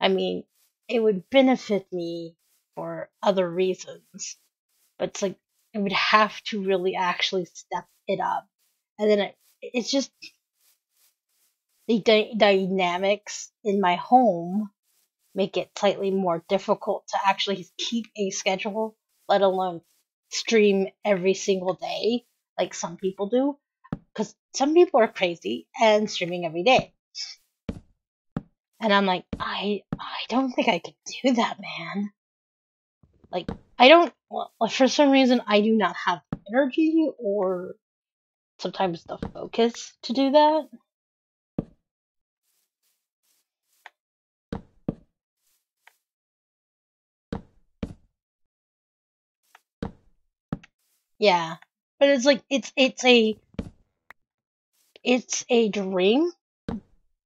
I mean, it would benefit me for other reasons, but it's like I would have to really actually step it up, and then it, it's just the dy- dynamics in my home make it slightly more difficult to actually keep a schedule, let alone stream every single day like some people do. Because some people are crazy and streaming every day. And I'm like, I I don't think I could do that, man. Like, I don't. Well, for some reason, I do not have energy or sometimes the focus to do that. Yeah, but it's like it's it's a it's a dream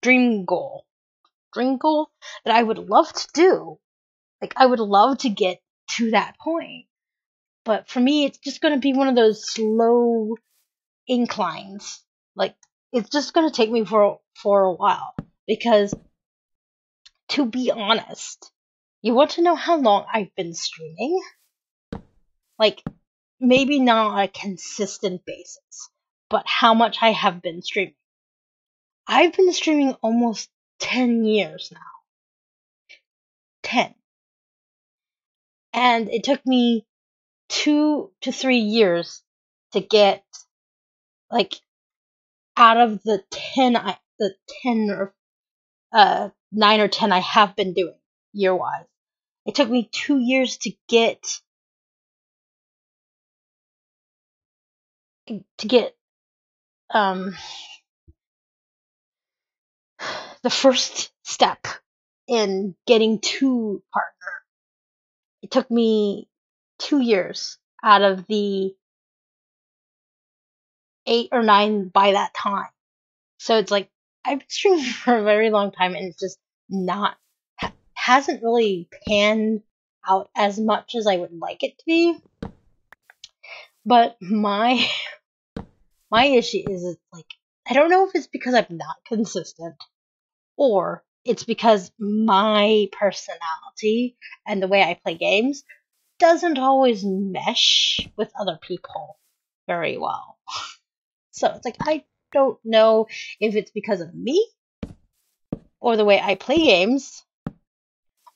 dream goal goal that I would love to do. Like I would love to get to that point. But for me it's just going to be one of those slow inclines. Like it's just going to take me for for a while because to be honest, you want to know how long I've been streaming? Like maybe not on a consistent basis, but how much I have been streaming. I've been streaming almost 10 years now. 10. And it took me two to three years to get, like, out of the 10, I, the 10 or, uh, 9 or 10 I have been doing year wise. It took me two years to get to get um the first step in getting to partner. It took me two years out of the eight or nine by that time. So it's like I've been streaming for a very long time and it's just not hasn't really panned out as much as I would like it to be. But my my issue is like I don't know if it's because I'm not consistent or it's because my personality and the way I play games doesn't always mesh with other people very well. So it's like I don't know if it's because of me or the way I play games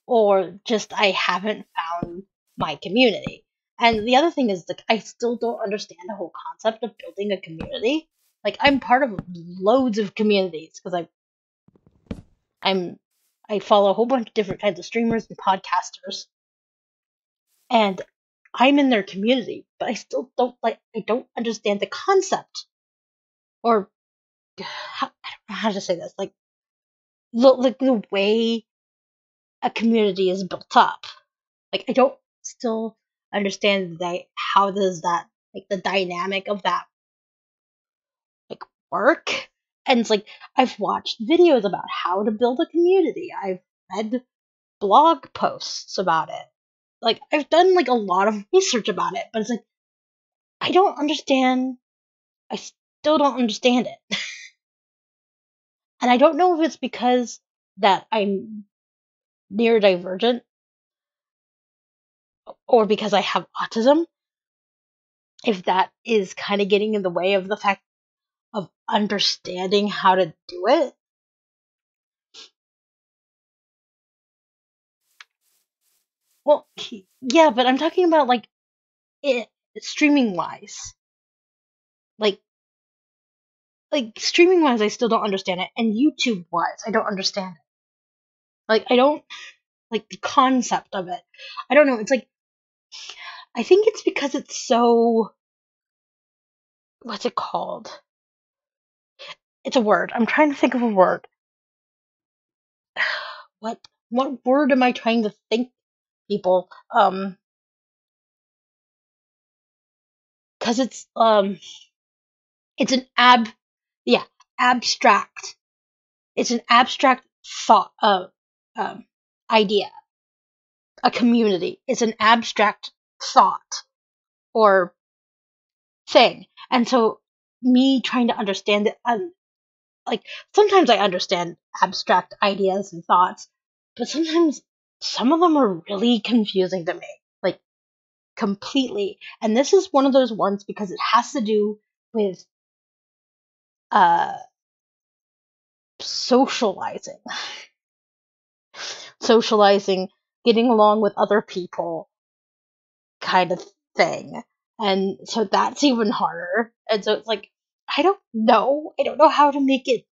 or just I haven't found my community. And the other thing is like I still don't understand the whole concept of building a community. Like I'm part of loads of communities because I I'm I follow a whole bunch of different kinds of streamers and podcasters. And I'm in their community, but I still don't like I don't understand the concept. Or how, I don't know how to say this. Like look like the way a community is built up. Like I don't still understand that how does that like the dynamic of that like work and it's like i've watched videos about how to build a community. I've read blog posts about it. Like i've done like a lot of research about it but it's like i don't understand i still don't understand it. And i don't know if it's because that i'm neurodivergent or because I have autism, if that is kind of getting in the way of the fact of understanding how to do it. Well, yeah, but I'm talking about like it streaming wise. Like like streaming wise I still don't understand it and YouTube wise I don't understand it. Like I don't like the concept of it. I don't know, it's like I think it's because it's so. What's it called? It's a word. I'm trying to think of a word. What what word am I trying to think, people? Um, because it's um, it's an ab, yeah, abstract. It's an abstract thought, uh, um, idea a community. It's an abstract thought or thing. And so me trying to understand it, um, like sometimes I understand abstract ideas and thoughts, but sometimes some of them are really confusing to me. Like completely. And this is one of those ones because it has to do with uh socializing. socializing, getting along with other people kind of thing. And so that's even harder. And so it's like I don't know. I don't know how to make it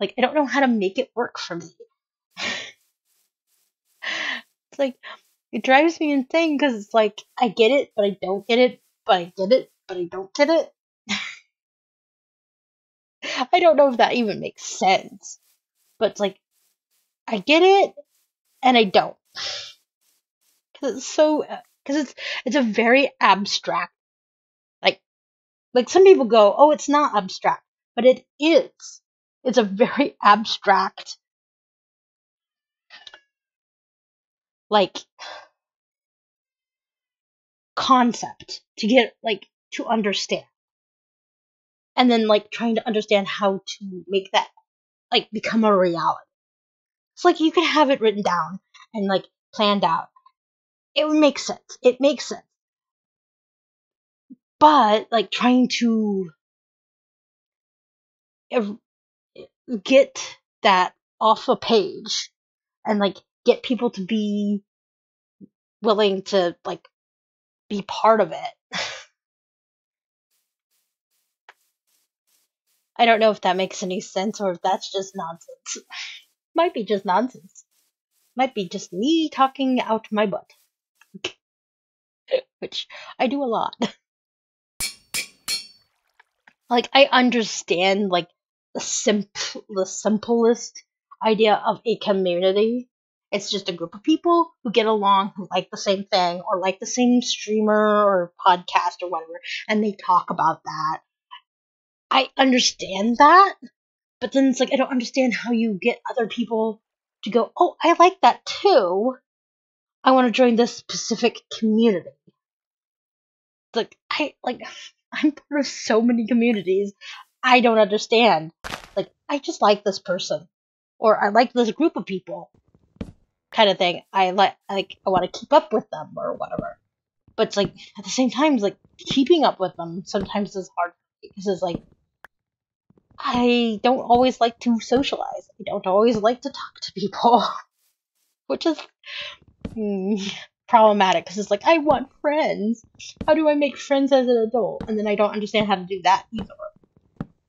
like I don't know how to make it work for me. it's like it drives me insane because it's like I get it, but I don't get it, but I get it, but I don't get it. I don't know if that even makes sense, but it's like I get it and I don't because it's so because it's it's a very abstract like some people go oh it's not abstract but it is. It's a very abstract like concept to get like to understand. And then like trying to understand how to make that like become a reality. It's like you can have it written down and like planned out. It would make sense. It makes sense but like trying to get that off a page and like get people to be willing to like be part of it. I don't know if that makes any sense or if that's just nonsense. Might be just nonsense. Might be just me talking out my butt. Which I do a lot. Like I understand like the simple the simplest idea of a community it's just a group of people who get along, who like the same thing, or like the same streamer or podcast or whatever, and they talk about that. I understand that, but then it's like I don't understand how you get other people to go, oh, I like that too. I want to join this specific community. Like I like I'm part of so many communities. I don't understand. Like I just like this person, or I like this group of people kind of thing. I like like I want to keep up with them or whatever. But it's like at the same time, like keeping up with them sometimes is hard because it's like I don't always like to socialize. I don't always like to talk to people, which is mm, problematic because it's like I want friends. How do I make friends as an adult? And then I don't understand how to do that either.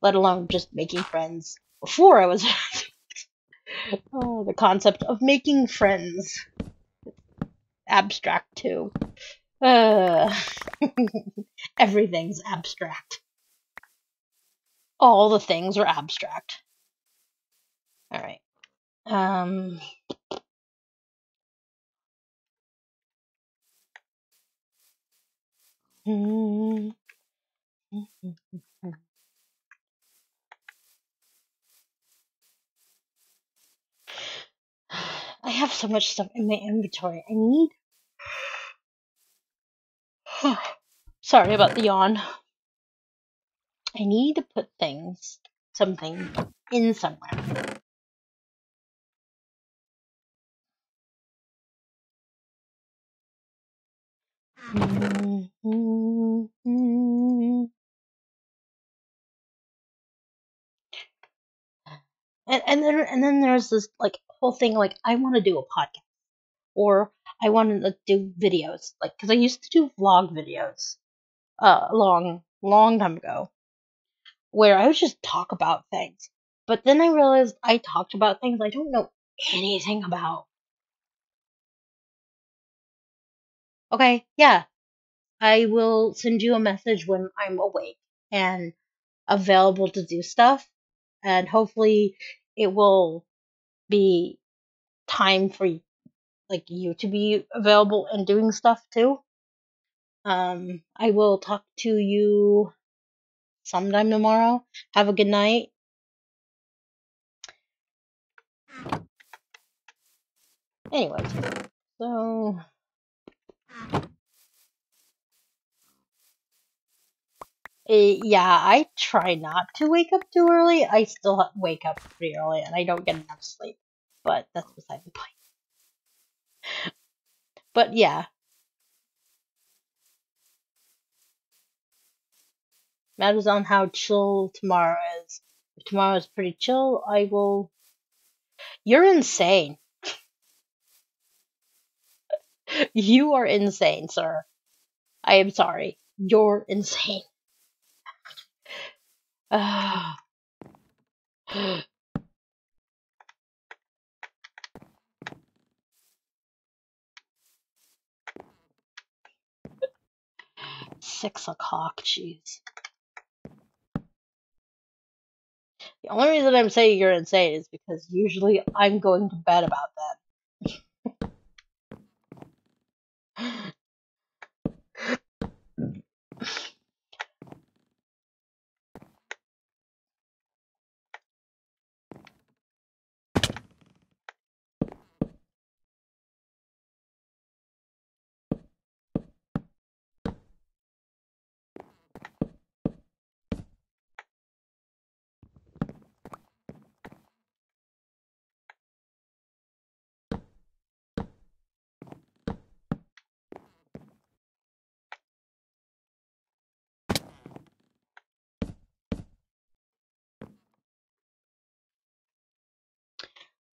Let alone just making friends before I was oh, the concept of making friends. Abstract, too. Uh, everything's abstract. All the things are abstract. Alright. Um. Mm-hmm. I have so much stuff in my inventory. I need. Sorry about the yawn. I need to put things, something, in somewhere. And, and then and then there's this like whole thing like I want to do a podcast or I want to do videos like because I used to do vlog videos uh, a long long time ago where I would just talk about things. But then I realized I talked about things I don't know anything about. Okay, yeah. I will send you a message when I'm awake and available to do stuff. And hopefully it will be time for like you to be available and doing stuff too. Um, I will talk to you sometime tomorrow. Have a good night. Anyways, so Eh, yeah, I try not to wake up too early. I still wake up pretty early and I don't get enough sleep. but that's beside the point. But yeah. Matters on how chill tomorrow is. If tomorrow is pretty chill, I will. You're insane. you are insane, sir. I am sorry. You're insane. Ah. Six o'clock, jeez. The only reason I'm saying you're insane is because usually I'm going to bed about that.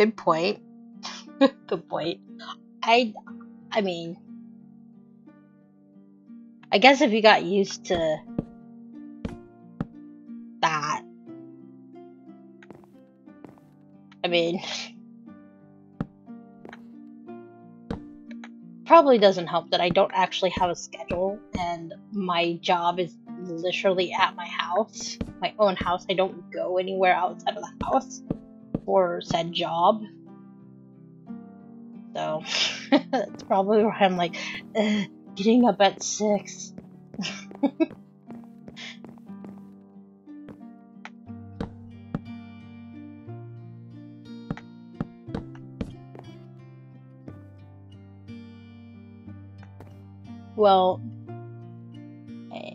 Good point. Good point. I I mean I guess if you got used to that I mean probably doesn't help that I don't actually have a schedule and my job is literally at my house, my own house. I don't go anywhere outside of the house for said job. So that's probably why I'm like getting up at six. well, eh.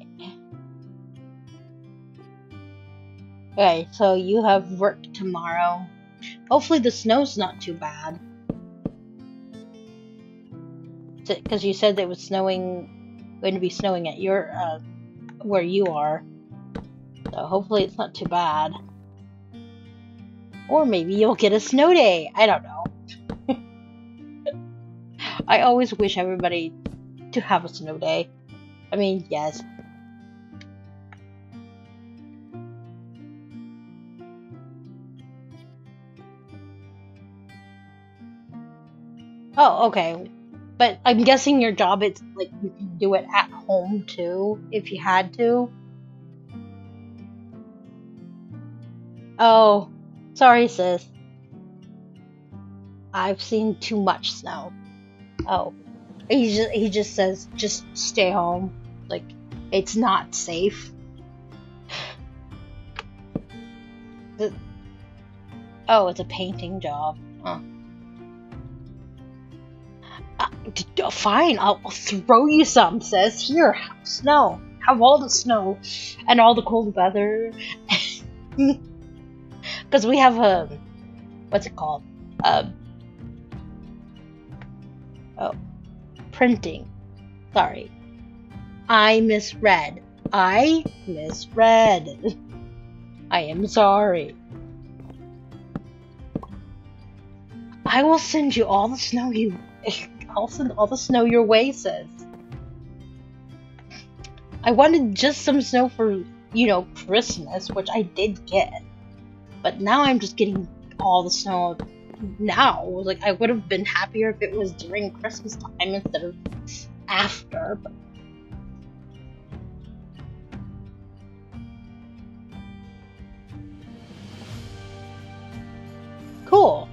Okay, so you have work tomorrow. Hopefully the snow's not too bad. Because you said it was snowing, going to be snowing at your, uh, where you are. So hopefully it's not too bad. Or maybe you'll get a snow day. I don't know. I always wish everybody to have a snow day. I mean, yes, Oh, okay. But I'm guessing your job it's like you can do it at home too if you had to. Oh, sorry, sis. I've seen too much snow. Oh, he just he just says just stay home. Like it's not safe. Oh, it's a painting job. Huh. Fine, I'll, throw you some, sis. Here, have snow. Have all the snow and all the cold weather. Because we have a. What's it called? Uh, oh. Printing. Sorry. I misread. I misread. I am sorry. I will send you all the snow you I'll send all the snow your way, says. I wanted just some snow for, you know, Christmas, which I did get. But now I'm just getting all the snow now. Like, I would have been happier if it was during Christmas time instead of after. But Cool.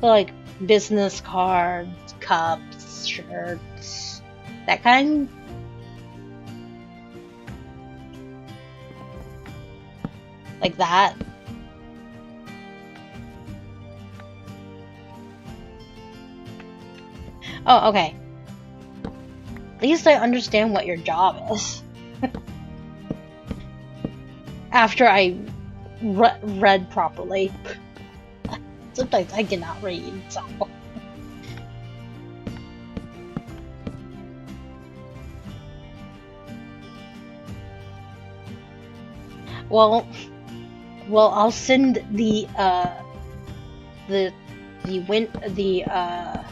So, like business cards, cups, shirts, that kind. Like that. Oh, okay. At least I understand what your job is. After I re read properly. Sometimes I cannot read, so. Well, well, I'll send the uh, the the win the uh,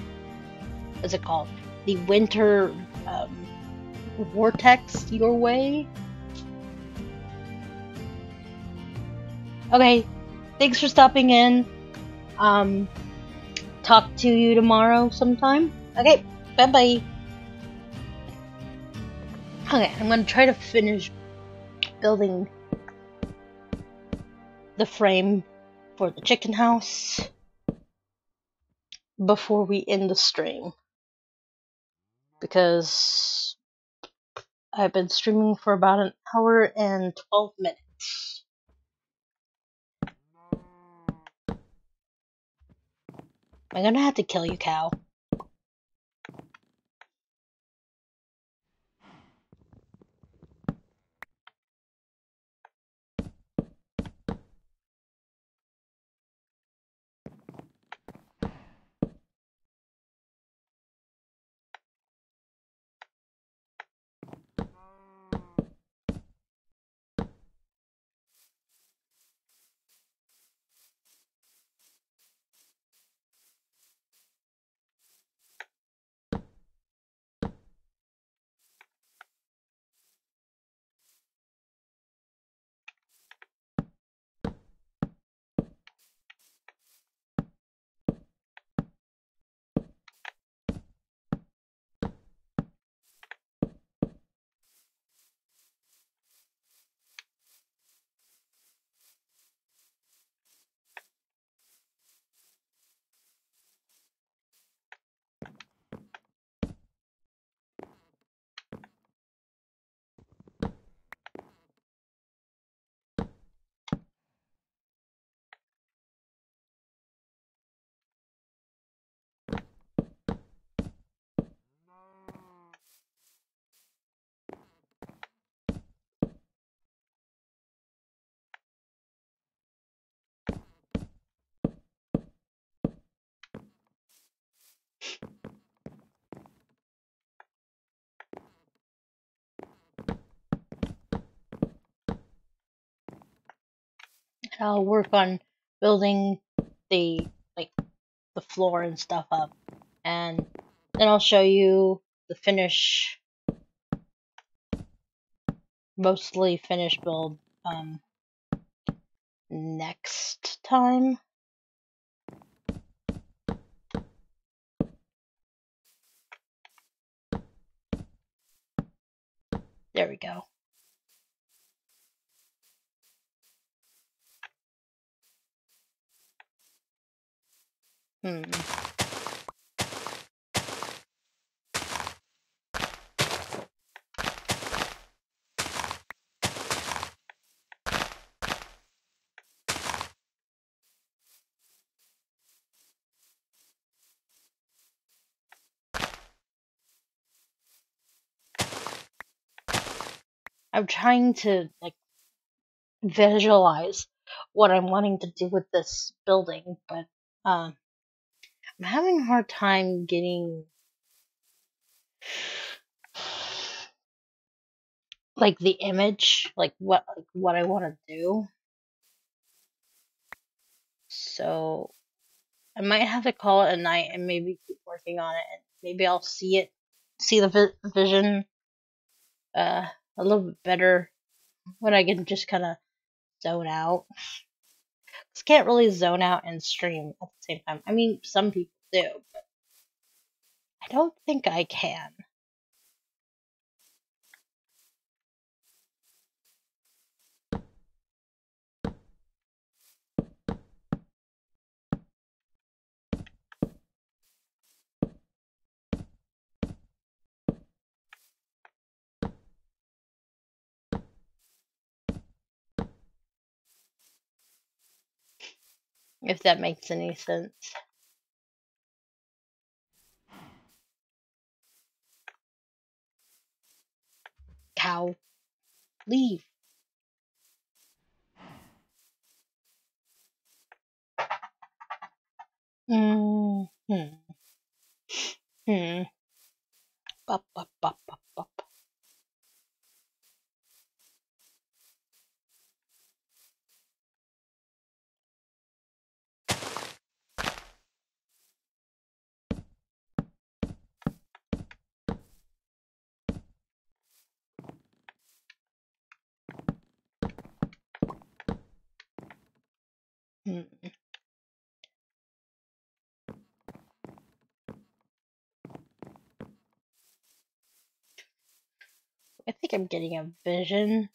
what's it called? The winter um, vortex your way. Okay, thanks for stopping in. Um, talk to you tomorrow sometime. Okay, bye bye. Okay, I'm gonna try to finish building the frame for the chicken house before we end the stream because I've been streaming for about an hour and 12 minutes. I'm gonna have to kill you, cow. I'll work on building the like the floor and stuff up and then I'll show you the finish mostly finished build um next time. There we go. Hmm. I'm trying to like visualize what I'm wanting to do with this building, but um I'm having a hard time getting like the image, like what like what I want to do. So I might have to call it a night and maybe keep working on it, and maybe I'll see it, see the vi- vision, uh, a little bit better when I can just kind of zone out. Cause can't really zone out and stream at the same time. I mean, some people do, but I don't think I can. If that makes any sense. Cow. Leave. Mm hmm. Hmm. Bop, bop, bop, bop, bop. Hmm. I think I'm getting a vision.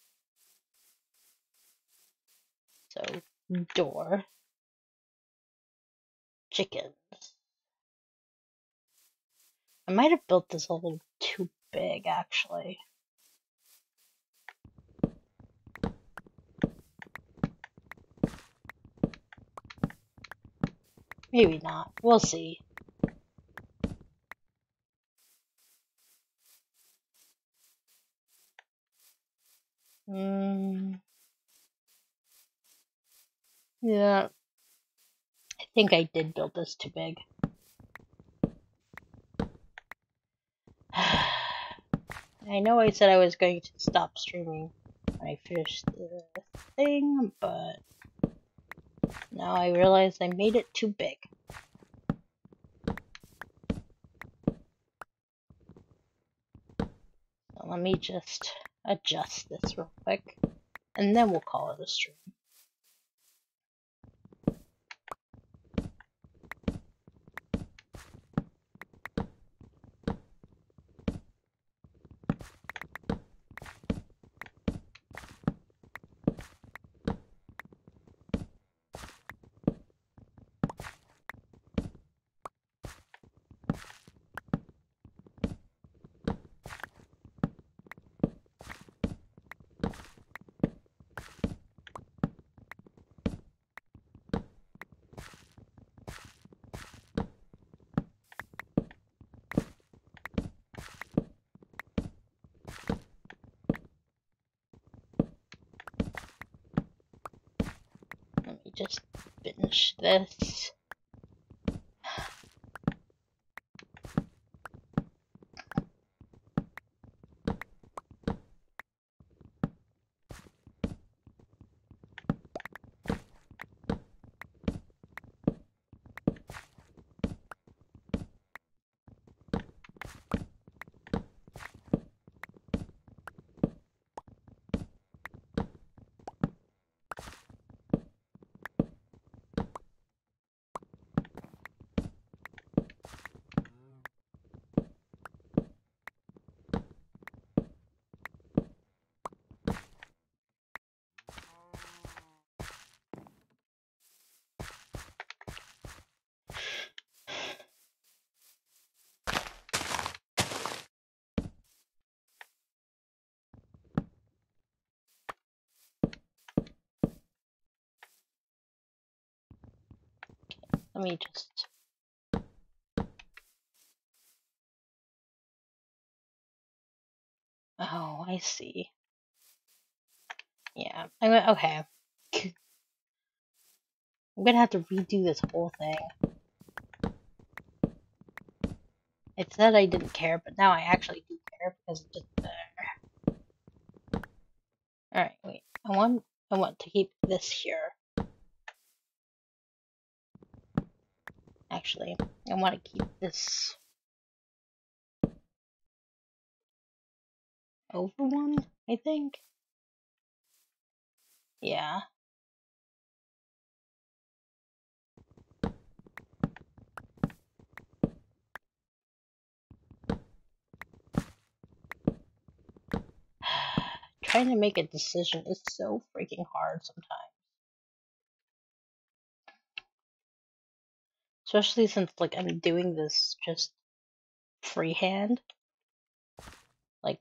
So, door. Chickens. I might have built this a little too big, actually. Maybe not. We'll see. Mm, yeah, I think I did build this too big. I know I said I was going to stop streaming when I finished the thing, but now I realize I made it too big. Let me just adjust this real quick, and then we'll call it a stream. Just finish this. Let me just. Oh, I see. Yeah. I went, okay. I'm gonna have to redo this whole thing. It said I didn't care, but now I actually do care because it's just there. Alright, wait. I want I want to keep this here. Actually, I want to keep this over one, I think. Yeah. Trying to make a decision is so freaking hard sometimes. Especially since like I'm doing this just freehand. Like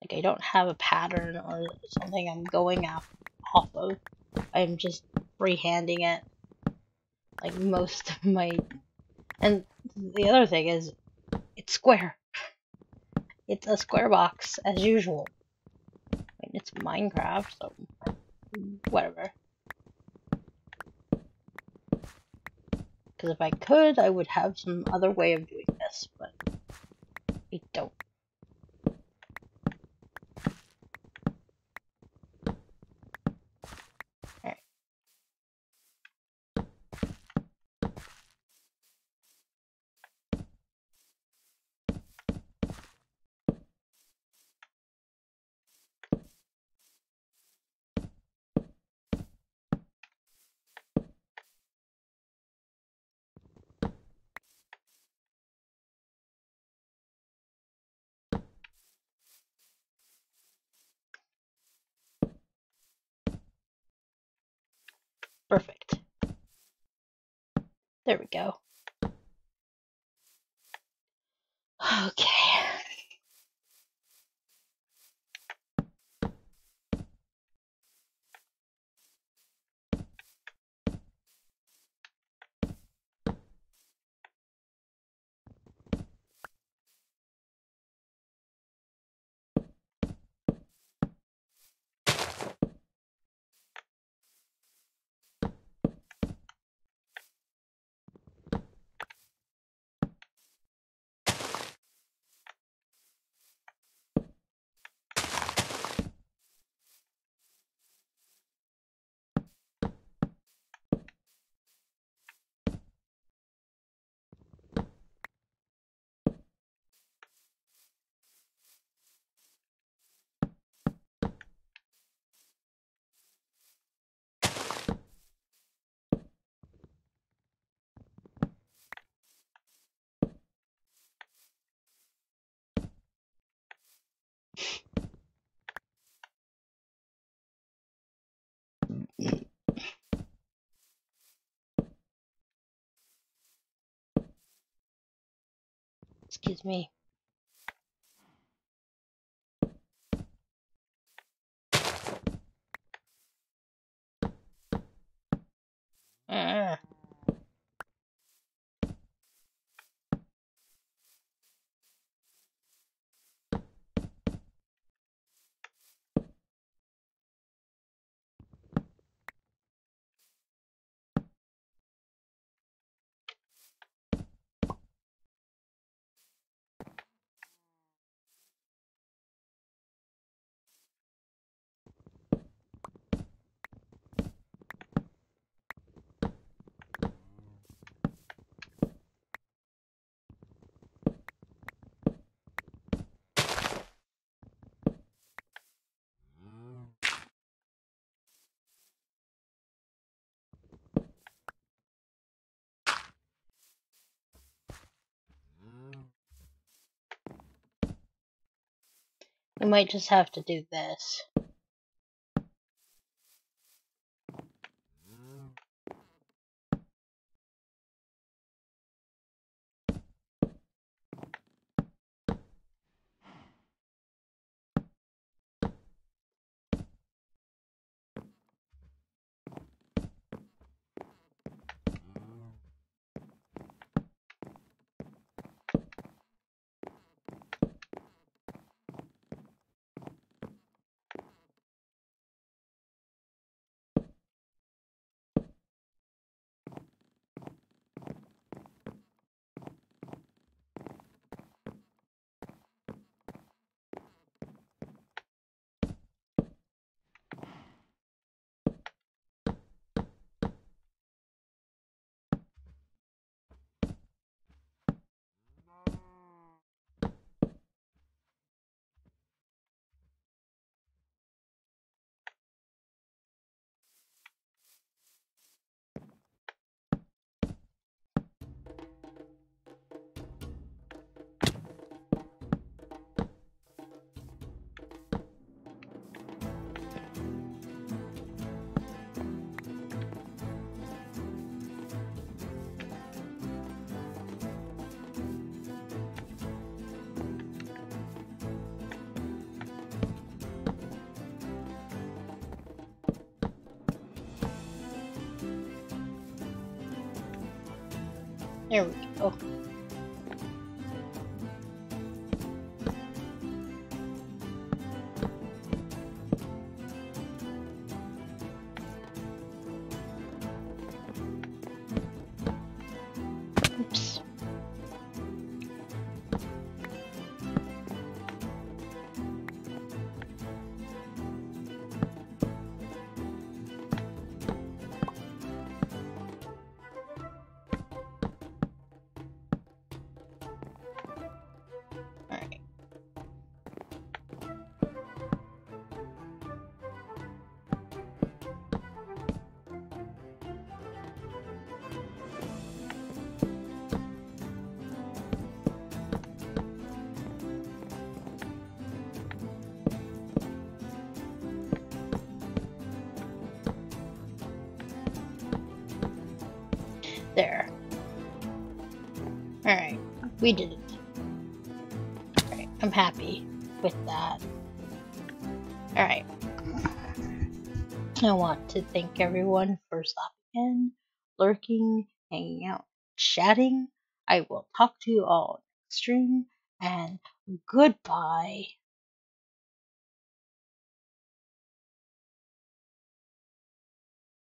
Like I don't have a pattern or something I'm going off off of. I'm just freehanding it. Like most of my and the other thing is it's square. It's a square box as usual. I mean, it's Minecraft, so whatever. Because if I could, I would have some other way of doing this, but I don't. Perfect. There we go. Okay. Excuse me. Uh. We might just have to do this. There we go. We did it. I'm happy with that. Alright. I want to thank everyone for stopping in, lurking, hanging out, chatting. I will talk to you all next stream, and goodbye.